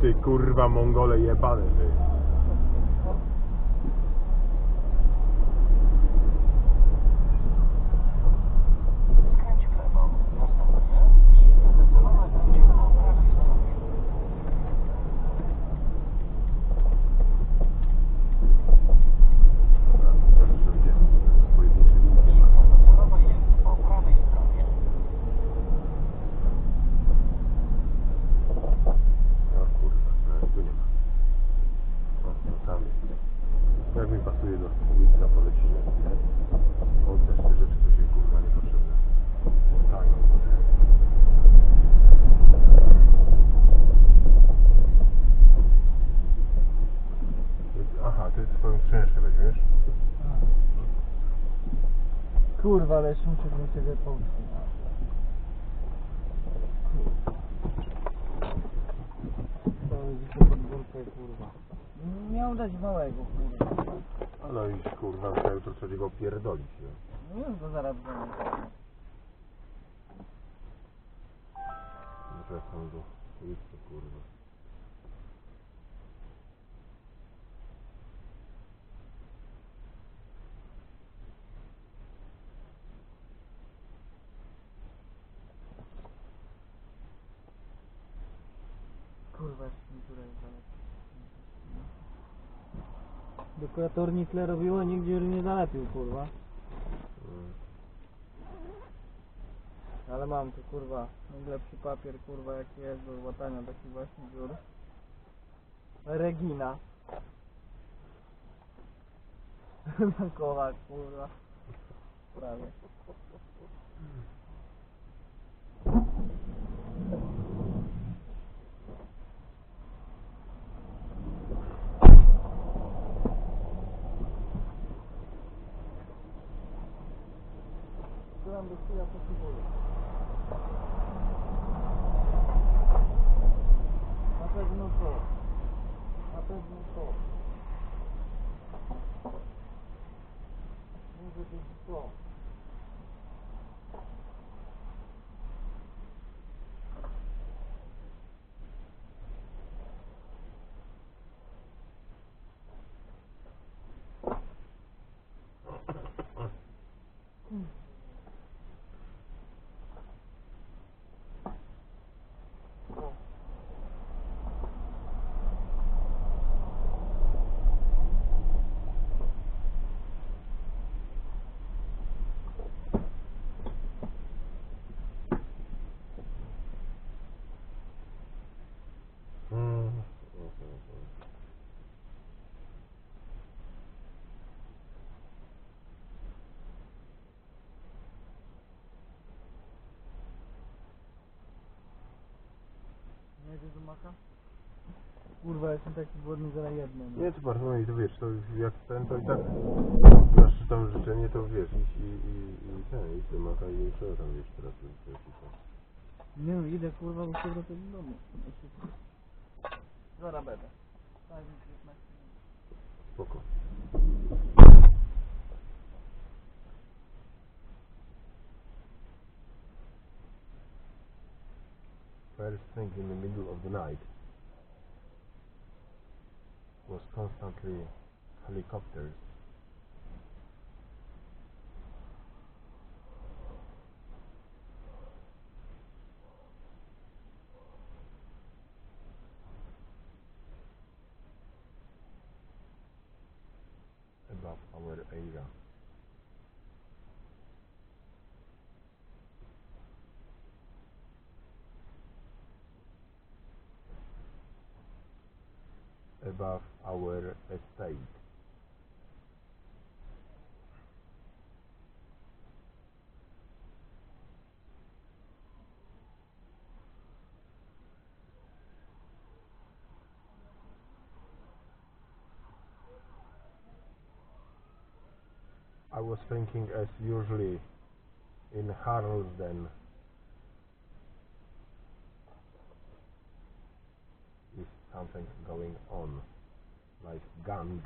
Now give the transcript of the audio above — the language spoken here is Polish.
Ty kurwa mongole jebane ty. Kurwa, ale jeszcze muszę do ciebie pomóc. To to kurwa. Miał dać małego, kurwa. A no i kurwa, trzeba jutro trzeba go pierdolić, no. No już go zaraz. No to ja sam do kurwa. Kurwa, jeszcze mi tutaj zalepił. Dekorator nic tle robiło, nigdzie nie zalepił, kurwa. Mm. Ale mam tu, kurwa, najlepszy papier, kurwa, jaki jest do łatania takich właśnie dziur. Regina. Kowak, kurwa. Prawie. quando se aproximou. Atrás do meu sol. Atrás do meu sol. Vamos ver o sol. Nie do maka? Kurwa, jestem taki głodny, że na jedno. Nie, to bardzo, no i to wiesz, to jak ten, to i tak masz tam życzenie, to wiesz, i, i, i, i ten, i ty maka i co tam wiesz teraz, to jest. Nie no, idę kurwa, bo się wracać do domu. Zaraz będę. Tak, 15 minut. Spoko. First thing in the middle of the night was constantly helicopters. above our area. Above our estate. I was thinking as usually in Harlesden something going on like gang